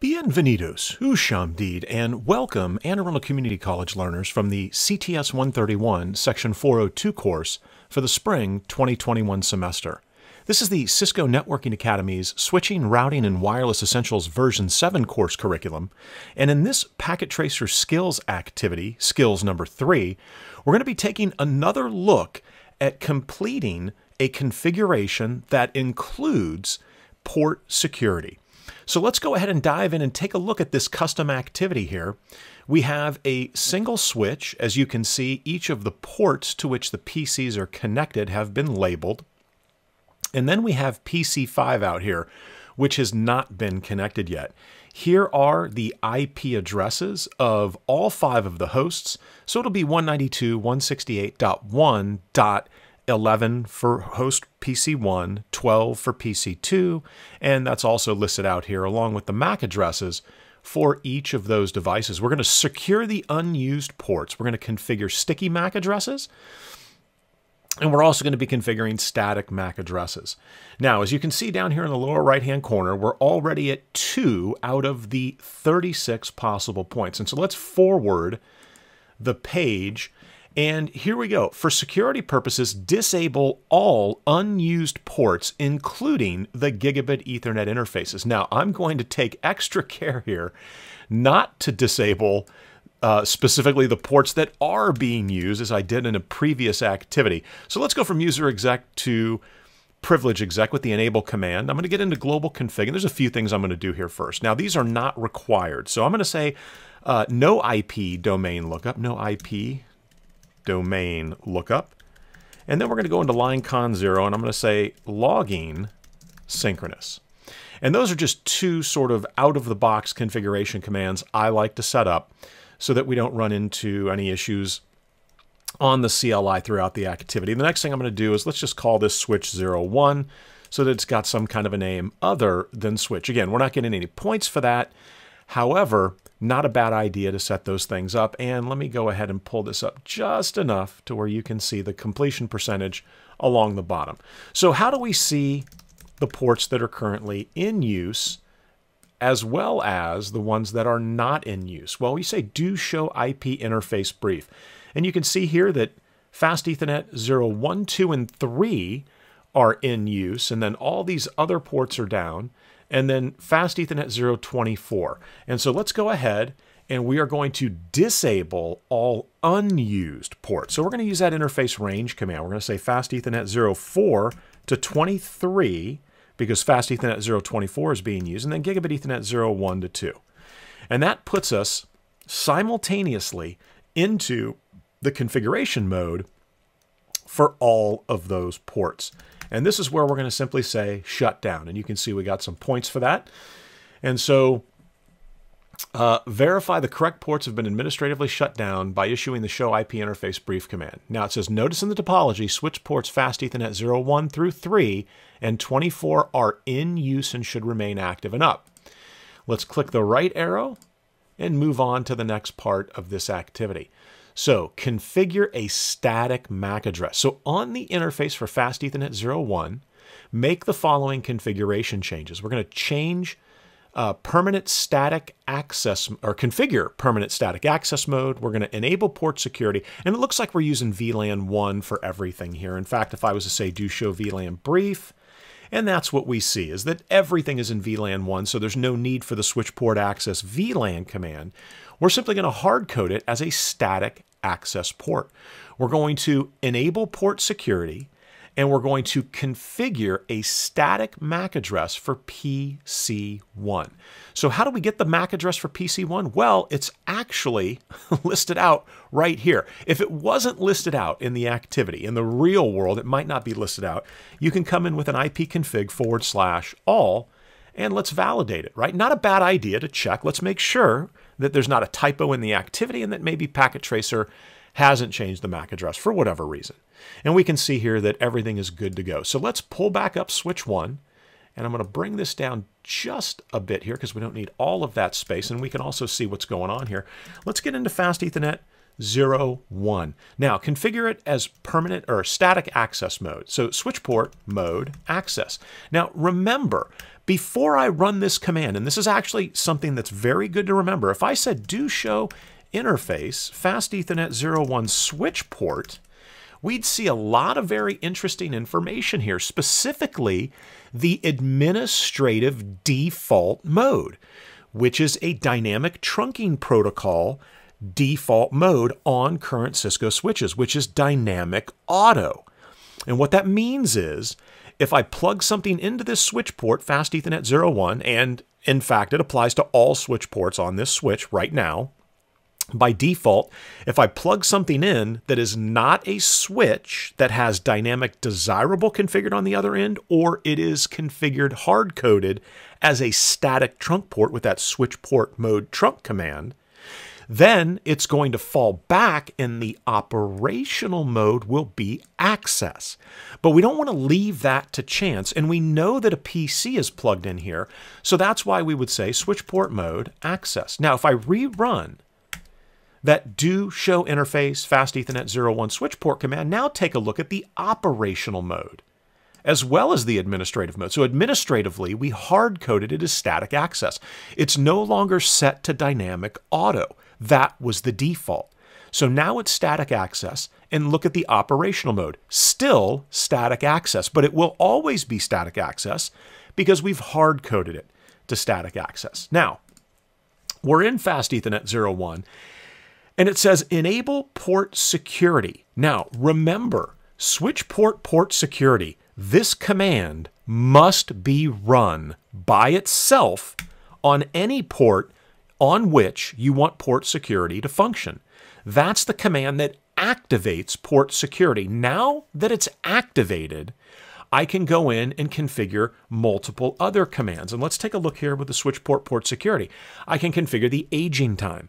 Bienvenidos, Ushamdid, and welcome Anne Arundel Community College learners from the CTS 131 Section 402 course for the spring 2021 semester. This is the Cisco Networking Academy's Switching, Routing, and Wireless Essentials version 7 course curriculum. And in this Packet Tracer Skills activity, skills number 3, we're going to be taking another look at completing a configuration that includes port security. So let's go ahead and dive in and take a look at this custom activity here. We have a single switch. As you can see, each of the ports to which the PCs are connected have been labeled. And then we have PC5 out here, which has not been connected yet. Here are the IP addresses of all five of the hosts. So it'll be 192.168.1. 11 for host PC1, 12 for PC2, and that's also listed out here along with the MAC addresses for each of those devices. We're going to secure the unused ports. We're going to configure sticky MAC addresses. And we're also going to be configuring static MAC addresses. Now, as you can see down here in the lower right-hand corner, we're already at two out of the 36 possible points. And so let's forward the page and here we go. For security purposes, disable all unused ports, including the gigabit Ethernet interfaces. Now, I'm going to take extra care here not to disable uh, specifically the ports that are being used, as I did in a previous activity. So let's go from user exec to privilege exec with the enable command. I'm going to get into global config, and there's a few things I'm going to do here first. Now, these are not required. So I'm going to say uh, no IP domain lookup, no IP domain lookup. And then we're going to go into line con 0, and I'm going to say logging synchronous. And those are just two sort of out-of-the-box configuration commands I like to set up so that we don't run into any issues on the CLI throughout the activity. The next thing I'm going to do is let's just call this switch 01 so that it's got some kind of a name other than switch. Again, we're not getting any points for that. However, not a bad idea to set those things up. And let me go ahead and pull this up just enough to where you can see the completion percentage along the bottom. So how do we see the ports that are currently in use as well as the ones that are not in use? Well, we say do show IP interface brief. And you can see here that Fast Ethernet 0, 1, 2, and 3 are in use, and then all these other ports are down and then fast Ethernet 024. And so let's go ahead and we are going to disable all unused ports. So we're going to use that interface range command. We're going to say fast Ethernet 04 to 23 because fast Ethernet 024 is being used, and then gigabit Ethernet 01 to 2. And that puts us simultaneously into the configuration mode for all of those ports. And this is where we're going to simply say shut down. And you can see we got some points for that. And so uh, verify the correct ports have been administratively shut down by issuing the show IP interface brief command. Now it says notice in the topology switch ports fast Ethernet 01 through 3 and 24 are in use and should remain active and up. Let's click the right arrow and move on to the next part of this activity. So configure a static MAC address. So on the interface for Fast Ethernet 01, make the following configuration changes. We're going to change uh, permanent static access or configure permanent static access mode. We're going to enable port security. And it looks like we're using VLAN 1 for everything here. In fact, if I was to say do show VLAN brief, and that's what we see, is that everything is in VLAN 1, so there's no need for the switch port access VLAN command. We're simply going to hard code it as a static access port. We're going to enable port security and we're going to configure a static MAC address for PC1. So how do we get the MAC address for PC1? Well, it's actually listed out right here. If it wasn't listed out in the activity, in the real world, it might not be listed out. You can come in with an ipconfig forward slash all and let's validate it, right? Not a bad idea to check. Let's make sure that there's not a typo in the activity and that maybe Packet Tracer hasn't changed the MAC address for whatever reason. And we can see here that everything is good to go. So let's pull back up switch one, and I'm going to bring this down just a bit here because we don't need all of that space, and we can also see what's going on here. Let's get into Fast Ethernet 01. Now, configure it as permanent or static access mode. So switch port mode access. Now, remember, before I run this command, and this is actually something that's very good to remember, if I said do show interface fast Ethernet 01 switch port, we'd see a lot of very interesting information here, specifically the administrative default mode, which is a dynamic trunking protocol default mode on current Cisco switches, which is dynamic auto. And what that means is if I plug something into this switch port, fast Ethernet 01, and in fact, it applies to all switch ports on this switch right now. By default, if I plug something in that is not a switch that has dynamic desirable configured on the other end, or it is configured hard coded as a static trunk port with that switch port mode trunk command, then it's going to fall back and the operational mode will be access. But we don't want to leave that to chance. And we know that a PC is plugged in here. So that's why we would say switch port mode access. Now, if I rerun that do show interface fast Ethernet 01 switch port command, now take a look at the operational mode as well as the administrative mode. So administratively, we hard coded it as static access. It's no longer set to dynamic auto. That was the default. So now it's static access and look at the operational mode. Still static access, but it will always be static access because we've hard coded it to static access. Now, we're in Fast Ethernet 01 and it says enable port security. Now, remember, switch port port security. This command must be run by itself on any port on which you want port security to function. That's the command that activates port security. Now that it's activated, I can go in and configure multiple other commands. And let's take a look here with the switch port port security. I can configure the aging time.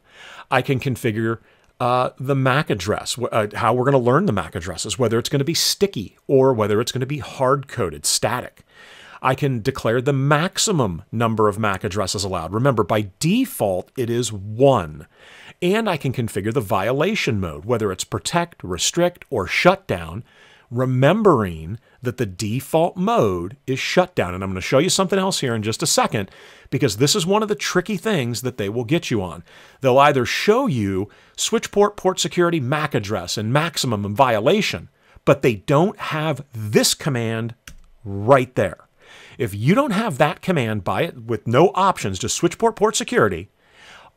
I can configure uh, the MAC address, uh, how we're going to learn the MAC addresses, whether it's going to be sticky or whether it's going to be hard coded, static. I can declare the maximum number of MAC addresses allowed. Remember, by default, it is one. And I can configure the violation mode, whether it's protect, restrict, or shutdown, remembering that the default mode is shutdown. And I'm going to show you something else here in just a second, because this is one of the tricky things that they will get you on. They'll either show you switch port, port security, MAC address, and maximum and violation, but they don't have this command right there. If you don't have that command by it with no options, just switch port port security,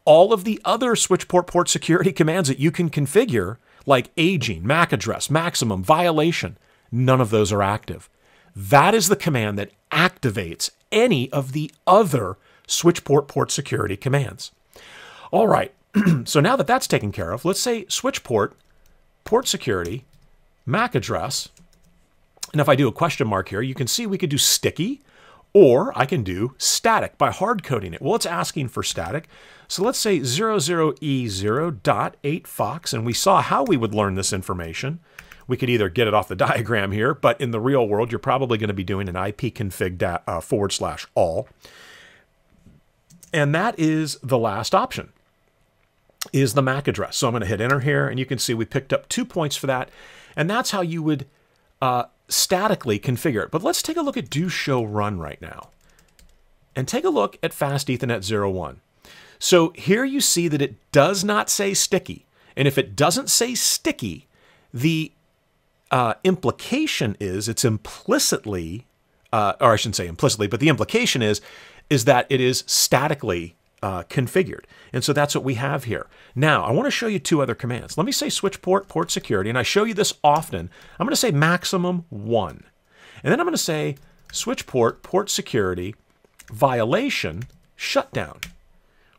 all of the other switch port port security commands that you can configure, like aging, MAC address, maximum, violation, none of those are active. That is the command that activates any of the other switch port port security commands. All right, so now that that's taken care of, let's say switch port, port security, MAC address, and if I do a question mark here, you can see we could do sticky, or I can do static by hard coding it. Well, it's asking for static. So let's say 00E0.8Fox, and we saw how we would learn this information. We could either get it off the diagram here, but in the real world, you're probably going to be doing an ipconfig uh, forward slash all. And that is the last option, is the MAC address. So I'm going to hit enter here, and you can see we picked up two points for that. And that's how you would uh, statically configure it. But let's take a look at do show run right now. And take a look at fast Ethernet 01. So here you see that it does not say sticky. And if it doesn't say sticky, the uh, implication is it's implicitly, uh, or I shouldn't say implicitly, but the implication is, is that it is statically uh, configured. And so that's what we have here. Now, I want to show you two other commands. Let me say switch port, port security, and I show you this often. I'm going to say maximum one. And then I'm going to say switch port, port security, violation, shutdown.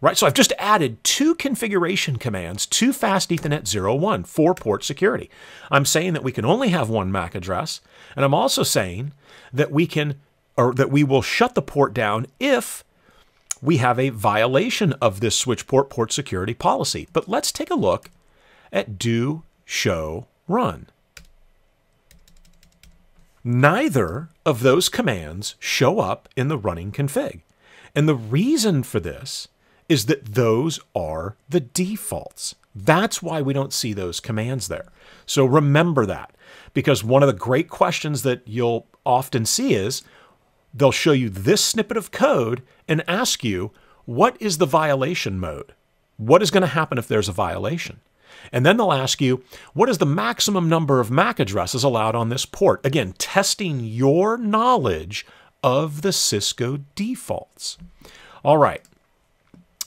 Right, so I've just added two configuration commands to Fast Ethernet 01 for port security. I'm saying that we can only have one MAC address, and I'm also saying that we can, or that we will shut the port down if we have a violation of this switch port port security policy. But let's take a look at do, show, run. Neither of those commands show up in the running config. And the reason for this is that those are the defaults. That's why we don't see those commands there. So remember that because one of the great questions that you'll often see is they'll show you this snippet of code and ask you, what is the violation mode? What is going to happen if there's a violation? And then they'll ask you, what is the maximum number of MAC addresses allowed on this port? Again, testing your knowledge of the Cisco defaults. All right,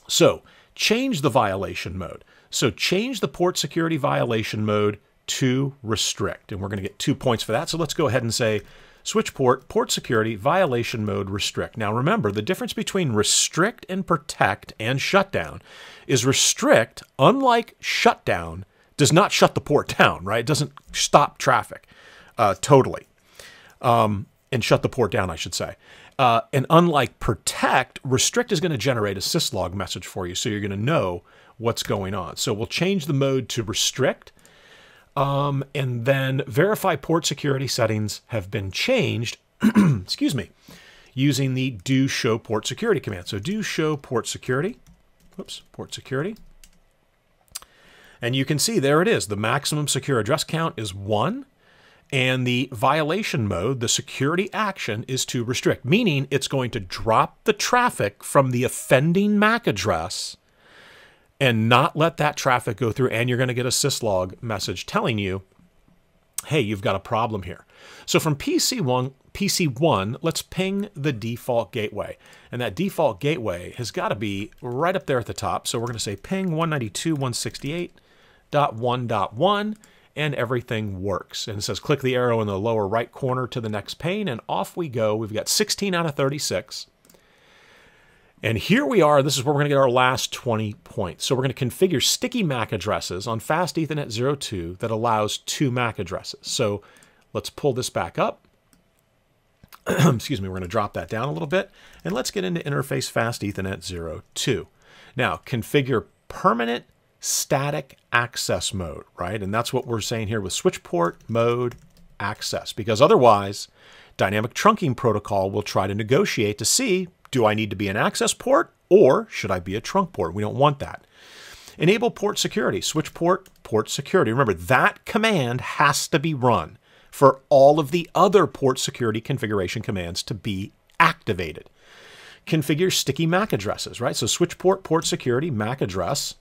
so change the violation mode. So change the port security violation mode to restrict. And we're going to get two points for that. So let's go ahead and say switch port, port security, violation mode, restrict. Now remember, the difference between restrict and protect and shutdown is restrict, unlike shutdown, does not shut the port down, right? It doesn't stop traffic uh, totally. Um, and shut the port down, I should say. Uh, and unlike protect, restrict is going to generate a syslog message for you, so you're going to know what's going on. So we'll change the mode to restrict. Um, and then verify port security settings have been changed, excuse me, using the do show port security command. So do show port security, whoops, port security. And you can see there it is. The maximum secure address count is one. And the violation mode, the security action, is to restrict, meaning it's going to drop the traffic from the offending MAC address and not let that traffic go through. And you're going to get a syslog message telling you, hey, you've got a problem here. So from PC1, PC1, let's ping the default gateway. And that default gateway has got to be right up there at the top. So we're going to say ping 192.168.1.1 and everything works. And it says click the arrow in the lower right corner to the next pane and off we go. We've got 16 out of 36. And here we are. This is where we're going to get our last 20 points. So we're going to configure sticky MAC addresses on Fast Ethernet 02 that allows two MAC addresses. So let's pull this back up. Excuse me, we're going to drop that down a little bit. And let's get into interface Fast Ethernet 02. Now, configure permanent static access mode, right? And that's what we're saying here with switch port mode access, because otherwise, dynamic trunking protocol will try to negotiate to see do I need to be an access port or should I be a trunk port? We don't want that. Enable port security, switch port, port security. Remember, that command has to be run for all of the other port security configuration commands to be activated. Configure sticky MAC addresses, right? So switch port, port security, MAC address,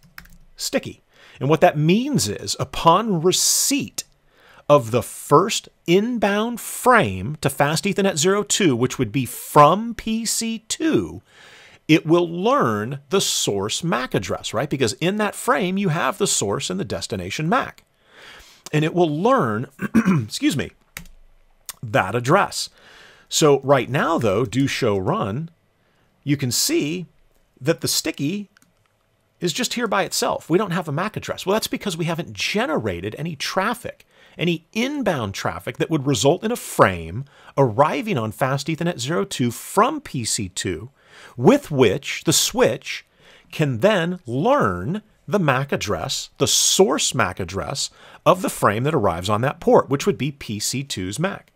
sticky. And what that means is upon receipt of the first inbound frame to Fast Ethernet 02, which would be from PC2, it will learn the source MAC address, right? Because in that frame, you have the source and the destination MAC. And it will learn, excuse me, that address. So right now, though, do show run, you can see that the sticky is just here by itself. We don't have a MAC address. Well, that's because we haven't generated any traffic any inbound traffic that would result in a frame arriving on Fast Ethernet 02 from PC2, with which the switch can then learn the MAC address, the source MAC address of the frame that arrives on that port, which would be PC2's MAC.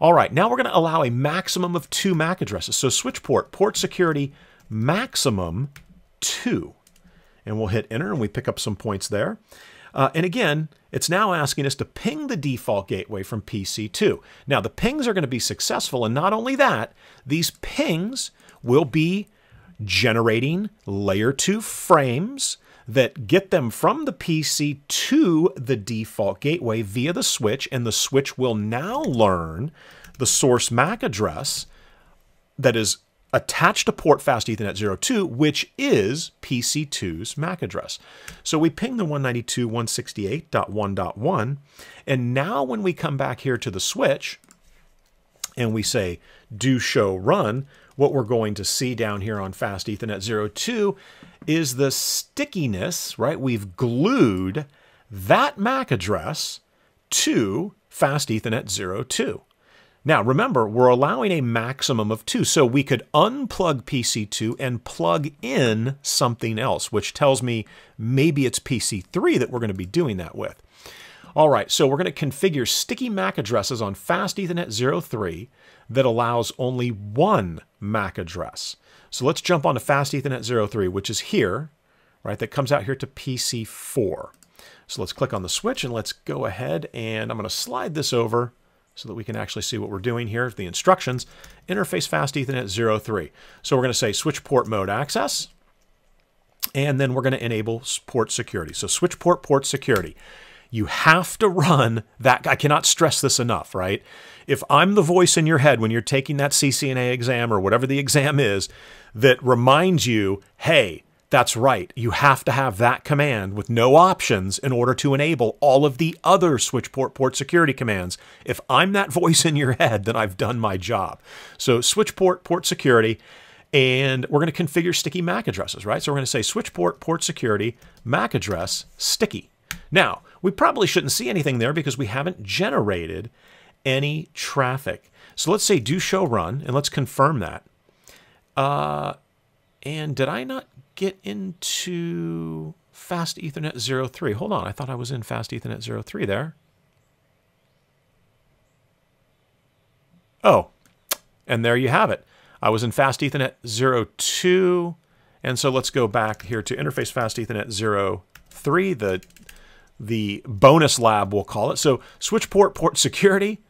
All right, now we're going to allow a maximum of two MAC addresses. So switch port, port security, maximum two. And we'll hit enter and we pick up some points there. Uh, and again, it's now asking us to ping the default gateway from PC2. Now, the pings are going to be successful, and not only that, these pings will be generating layer 2 frames that get them from the PC to the default gateway via the switch, and the switch will now learn the source MAC address that is attached to port fast Ethernet 02, which is PC2's MAC address. So we ping the 192.168.1.1, and now when we come back here to the switch and we say do show run, what we're going to see down here on fast Ethernet 02 is the stickiness, right? We've glued that MAC address to fast Ethernet 02. Now, remember, we're allowing a maximum of two, so we could unplug PC2 and plug in something else, which tells me maybe it's PC3 that we're going to be doing that with. All right, so we're going to configure sticky MAC addresses on Fast Ethernet 03 that allows only one MAC address. So let's jump on to Fast Ethernet 03, which is here, right, that comes out here to PC4. So let's click on the switch and let's go ahead and I'm going to slide this over so that we can actually see what we're doing here. The instructions, interface fast Ethernet 03. So we're going to say switch port mode access, and then we're going to enable port security. So switch port port security. You have to run that. I cannot stress this enough, right? If I'm the voice in your head when you're taking that CCNA exam or whatever the exam is that reminds you, hey, that's right. You have to have that command with no options in order to enable all of the other switch port port security commands. If I'm that voice in your head, then I've done my job. So switch port port security, and we're going to configure sticky MAC addresses, right? So we're going to say switch port port security MAC address sticky. Now, we probably shouldn't see anything there because we haven't generated any traffic. So let's say do show run, and let's confirm that. Uh, and did I not get into Fast Ethernet 03. Hold on, I thought I was in Fast Ethernet 03 there. Oh, and there you have it. I was in Fast Ethernet 02, and so let's go back here to Interface Fast Ethernet 03, the, the bonus lab, we'll call it. So switch port, port security.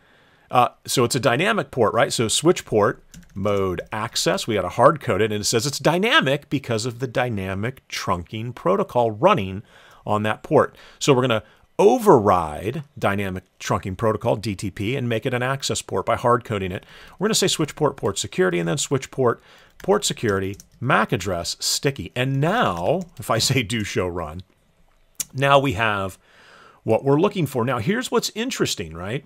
Uh, so it's a dynamic port, right? So switch port, mode access. We got to hard code it, and it says it's dynamic because of the dynamic trunking protocol running on that port. So we're going to override dynamic trunking protocol DTP and make it an access port by hard coding it. We're going to say switch port port security and then switch port port security MAC address sticky. And now, if I say do show run, now we have what we're looking for. Now here's what's interesting, right?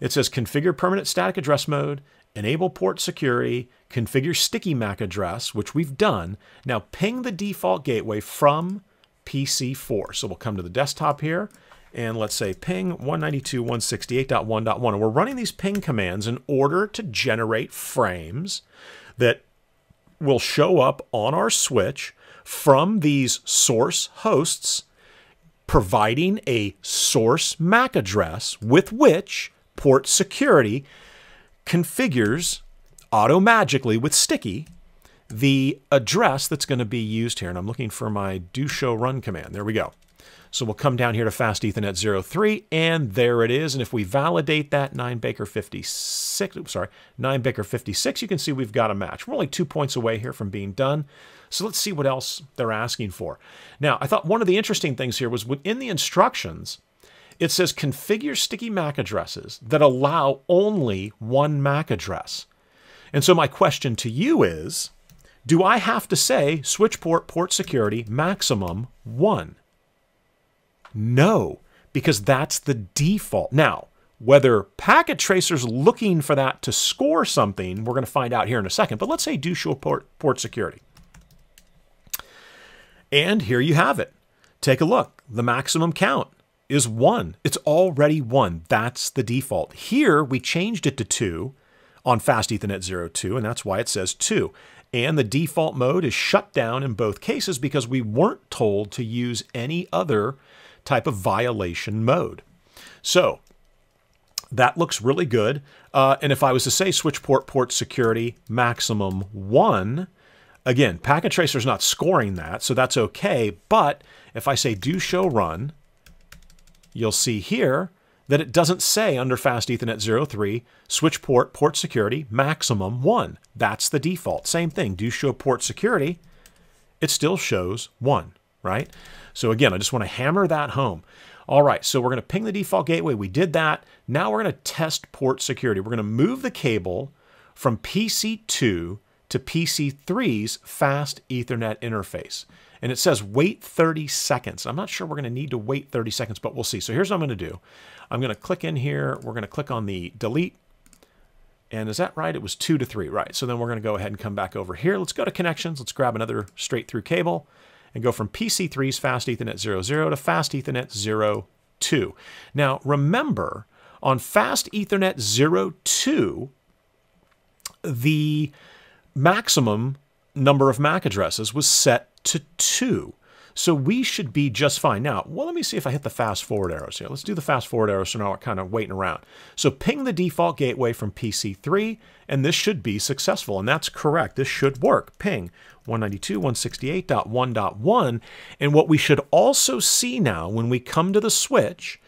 It says configure permanent static address mode enable port security, configure sticky MAC address, which we've done. Now ping the default gateway from PC4. So we'll come to the desktop here and let's say ping 192.168.1.1. And we're running these ping commands in order to generate frames that will show up on our switch from these source hosts, providing a source MAC address with which port security configures auto magically with sticky the address that's going to be used here. And I'm looking for my do show run command. There we go. So we'll come down here to fast ethernet 03 and there it is. And if we validate that 9 Baker 56, oops, sorry, 9 Baker 56, you can see we've got a match. We're only two points away here from being done. So let's see what else they're asking for. Now, I thought one of the interesting things here was within the instructions, it says configure sticky MAC addresses that allow only one MAC address. And so my question to you is, do I have to say switch port port security maximum one? No, because that's the default. Now, whether packet tracer's looking for that to score something, we're going to find out here in a second. But let's say do show port, port security. And here you have it. Take a look. The maximum count is 1. It's already 1. That's the default. Here, we changed it to 2 on Fast Ethernet 02, and that's why it says 2. And the default mode is shut down in both cases because we weren't told to use any other type of violation mode. So that looks really good. Uh, and if I was to say switch port port security maximum 1, again, Packet tracer is not scoring that, so that's okay. But if I say do show run, you'll see here that it doesn't say under Fast Ethernet 03, switch port, port security, maximum 1. That's the default. Same thing, do show port security, it still shows 1, right? So again, I just want to hammer that home. All right, so we're going to ping the default gateway. We did that. Now we're going to test port security. We're going to move the cable from PC2 to PC3's fast Ethernet interface and it says wait 30 seconds. I'm not sure we're going to need to wait 30 seconds, but we'll see. So here's what I'm going to do. I'm going to click in here. We're going to click on the delete. And is that right? It was 2 to 3, right. So then we're going to go ahead and come back over here. Let's go to connections. Let's grab another straight through cable and go from PC3's Fast Ethernet 00 to Fast Ethernet 02. Now remember, on Fast Ethernet 02, the maximum number of MAC addresses was set to 2. So we should be just fine. Now, well, let me see if I hit the fast forward arrows here. Let's do the fast forward arrows so now we're kind of waiting around. So ping the default gateway from PC3, and this should be successful. And that's correct. This should work. Ping 192.168.1.1. And what we should also see now when we come to the switch,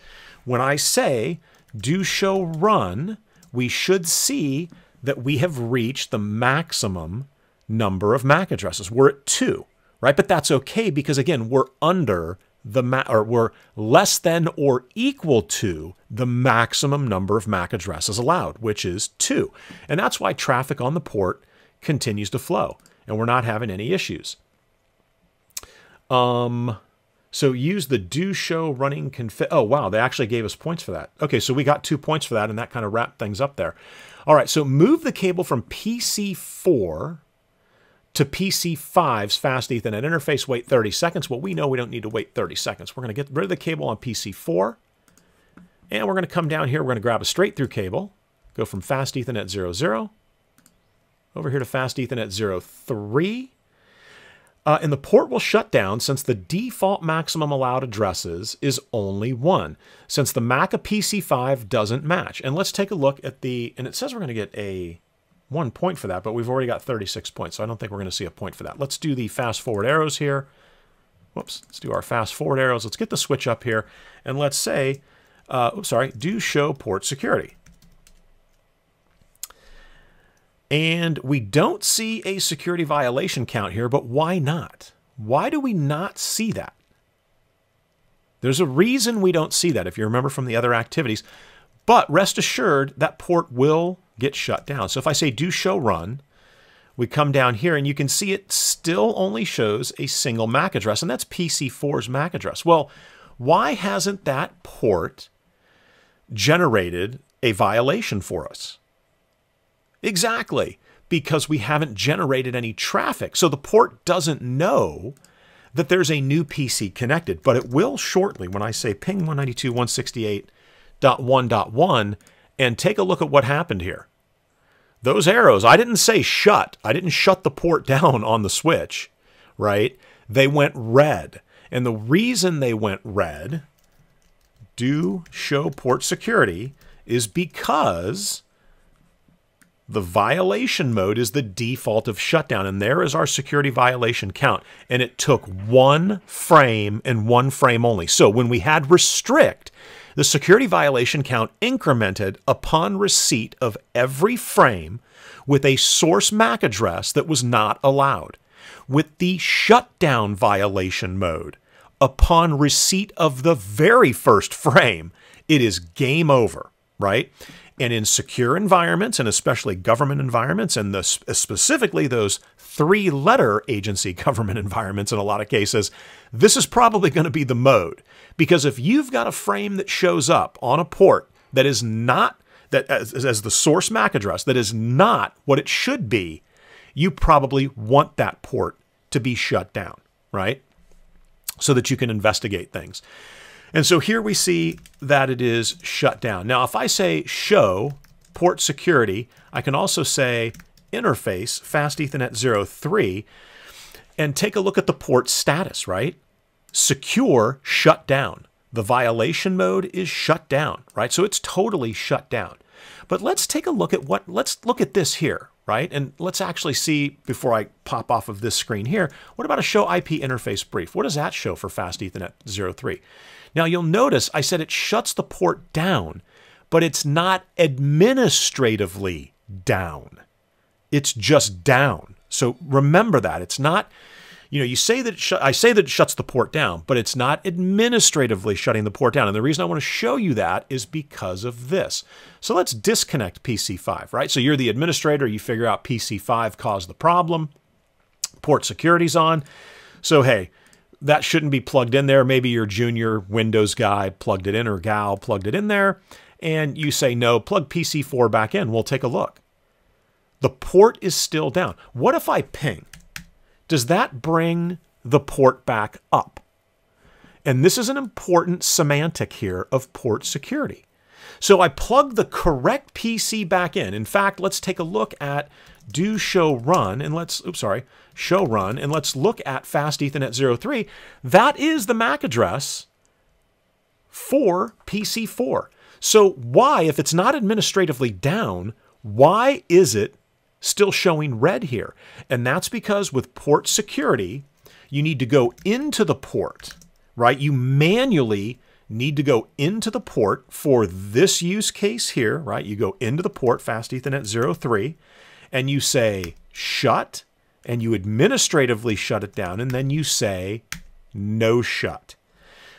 when I say do show run, we should see that we have reached the maximum number of MAC addresses. We're at two right? But that's okay because again, we're under the ma- or we're less than or equal to the maximum number of MAC addresses allowed, which is two. And that's why traffic on the port continues to flow and we're not having any issues. Um, so use the do show running config. Oh, wow. They actually gave us points for that. Okay. So we got two points for that and that kind of wrapped things up there. All right. So move the cable from PC4 to PC5's fast Ethernet interface, wait 30 seconds. Well, we know we don't need to wait 30 seconds. We're going to get rid of the cable on PC4. And we're going to come down here. We're going to grab a straight through cable, go from fast Ethernet 00 over here to fast Ethernet 03. Uh, and the port will shut down since the default maximum allowed addresses is only one, since the MAC of PC5 doesn't match. And let's take a look at the, and it says we're going to get a one point for that, but we've already got 36 points, so I don't think we're going to see a point for that. Let's do the fast forward arrows here. Whoops, let's do our fast forward arrows. Let's get the switch up here, and let's say, uh, sorry, do show port security. And we don't see a security violation count here, but why not? Why do we not see that? There's a reason we don't see that, if you remember from the other activities. But rest assured, that port will get shut down. So if I say do show run, we come down here and you can see it still only shows a single MAC address, and that's PC4's MAC address. Well, why hasn't that port generated a violation for us? Exactly, because we haven't generated any traffic. So the port doesn't know that there's a new PC connected, but it will shortly when I say ping 192.168.1.1 and take a look at what happened here. Those arrows, I didn't say shut. I didn't shut the port down on the switch, right? They went red. And the reason they went red, do show port security, is because the violation mode is the default of shutdown. And there is our security violation count. And it took one frame and one frame only. So when we had restrict, the security violation count incremented upon receipt of every frame with a source MAC address that was not allowed. With the shutdown violation mode, upon receipt of the very first frame, it is game over, right? And in secure environments, and especially government environments, and the, specifically those three letter agency government environments in a lot of cases, this is probably going to be the mode. Because if you've got a frame that shows up on a port that is not, that as, as the source MAC address, that is not what it should be, you probably want that port to be shut down, right? So that you can investigate things. And so here we see that it is shut down. Now, if I say show port security, I can also say interface, fast Ethernet 03, and take a look at the port status, right? Secure shut down. The violation mode is shut down, right? So it's totally shut down. But let's take a look at what, let's look at this here, right? And let's actually see, before I pop off of this screen here, what about a show IP interface brief? What does that show for Fast Ethernet 03? Now you'll notice I said it shuts the port down, but it's not administratively down. It's just down. So remember that. It's not, you know, you say that I say that it shuts the port down, but it's not administratively shutting the port down. And the reason I want to show you that is because of this. So let's disconnect PC5, right? So you're the administrator, you figure out PC5 caused the problem, port security's on. So hey, that shouldn't be plugged in there. Maybe your junior Windows guy plugged it in or gal plugged it in there. And you say, no, plug PC4 back in. We'll take a look. The port is still down. What if I ping? Does that bring the port back up? And this is an important semantic here of port security. So I plug the correct PC back in. In fact, let's take a look at do show run, and let's, oops, sorry, show run, and let's look at fast Ethernet 03. That is the MAC address for PC4. So why, if it's not administratively down, why is it still showing red here? And that's because with port security, you need to go into the port, right? You manually need to go into the port for this use case here, right? You go into the port, Fast Ethernet 03, and you say shut, and you administratively shut it down, and then you say no shut.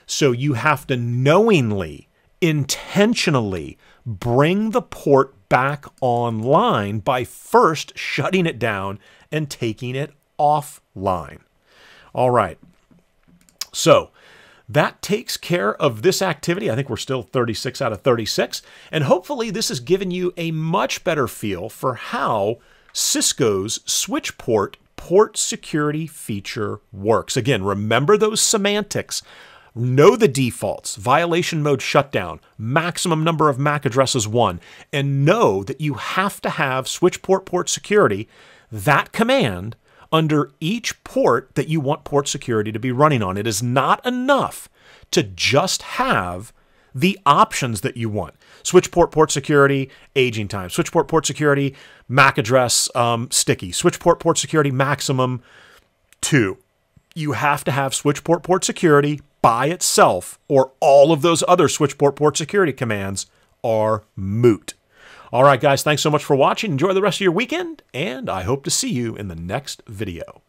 So you have to knowingly, intentionally bring the port back online by first shutting it down and taking it offline. All right. So that takes care of this activity. I think we're still 36 out of 36. And hopefully this has given you a much better feel for how Cisco's switch port port security feature works. Again, remember those semantics. Know the defaults, violation mode shutdown, maximum number of MAC addresses one, and know that you have to have switch port port security, that command under each port that you want port security to be running on. It is not enough to just have the options that you want. Switch port port security, aging time. Switch port port security, MAC address um, sticky. Switch port port security maximum two. You have to have switch port port security by itself, or all of those other switch port port security commands are moot. All right, guys, thanks so much for watching. Enjoy the rest of your weekend, and I hope to see you in the next video.